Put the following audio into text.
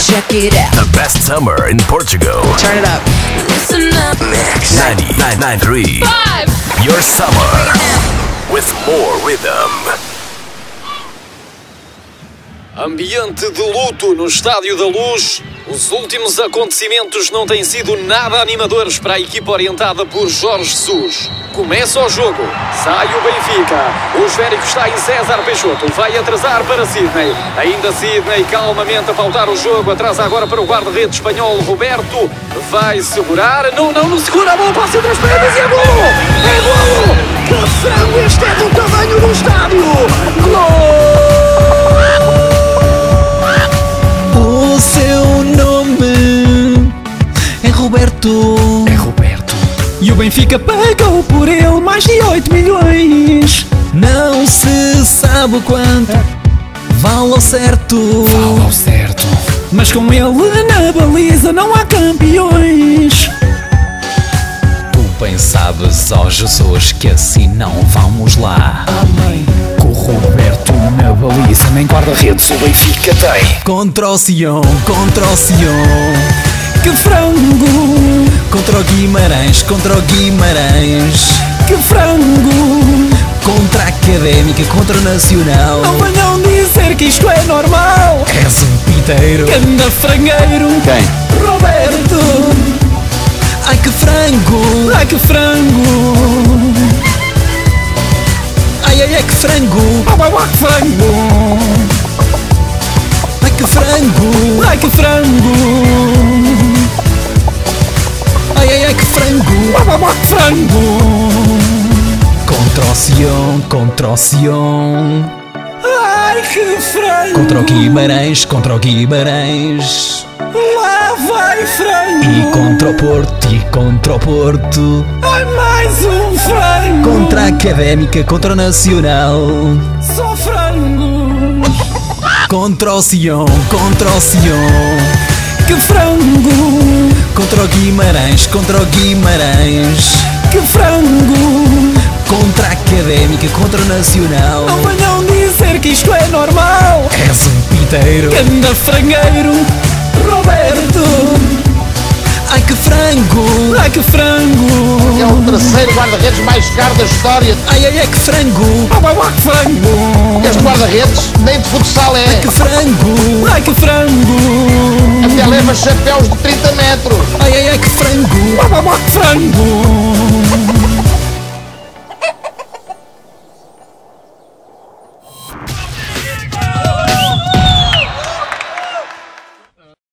Check it out. The best summer in Portugal. Turn it up. Listen up. Mix 99.3. Five. Your summer with more rhythm. Ambiente de luto no Estádio da Luz. Os últimos acontecimentos não têm sido nada animadores para a equipa orientada por Jorge Jesus. Começa o jogo, sai o Benfica. O esférico está em César Peixoto, vai atrasar para Sidney. Ainda Sidney, calmamente a pautar o jogo, atrasa agora para o guarda-redes espanhol Roberto. Vai segurar, não, não, não segura a bola, passa entre as pernas e é golo! É golo! Que este é Roberto. É Roberto. E o Benfica pagou por ele mais de 8 milhões. Não se sabe quanto vale ao certo. Fala ao certo. Mas com ele na baliza não há campeões. Tu pensavas, ó Jesus, que assim não vamos lá. Amém. Com o Roberto na baliza, nem guarda-redes o Benfica tem. Contra o Sion, contra o Sion. Que frango! Contra o Guimarães, contra o Guimarães. Que frango! Contra a Académica, contra o Nacional. Não venham dizer que isto é normal. És um piteiro. Ganda frangueiro. Quem? Roberto! Ai que frango! Ai que frango! Ai ai ai que frango! Ai ai ai que frango! Ai que frango! Ai que frango! Ai ai que frango! Contra o Sion, contra o Sion. Ai que frango! Contra o Guimarães, contra o Guimarães. Lá vai frango! E contra o Porto, e contra o Porto. Ai mais um frango! Contra a Académica, contra o Nacional. Só frango! Contra o Sion, contra o Sion. Que frango! Contra o Guimarães, contra o Guimarães. Académica, contra o Nacional. Não venham dizer que isto é normal! És um piteiro. Ganda frangueiro! Roberto! Ai que frango! Ai que frango! É o terceiro guarda-redes mais caro da história. Ai ai ai que frango! Ai, ai, ai, que frango! Este guarda-redes nem de futsal é. Que frango! Ai que frango! Até leva chapéus de 30 metros. Ai ai ai que frango! Ai, ai, ai, que frango!